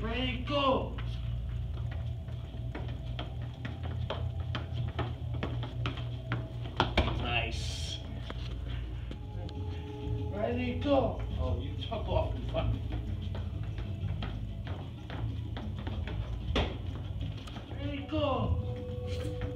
Ready, go. Nice. Ready, go. Oh, you took off in front. Ready, go.